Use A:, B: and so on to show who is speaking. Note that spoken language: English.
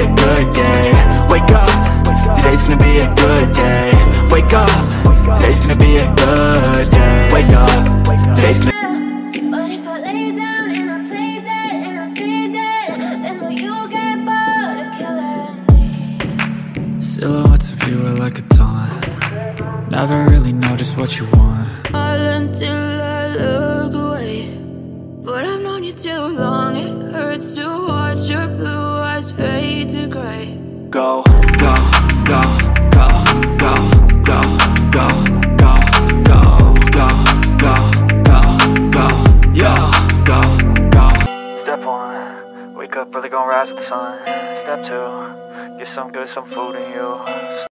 A: a good
B: day. Wake up, today's gonna be a good day. Wake up, today's gonna be a good day. Wake up, today's gonna
A: Silhouettes of you are like a taunt. Never really know just what you want.
B: All until I look away But I've known you too long.
A: Go, go, go, go, go, go, go, go, go, go, go, go, go, yo, go, go Step one, wake up early, gonna rise with the sun Step two, get some good, some food in you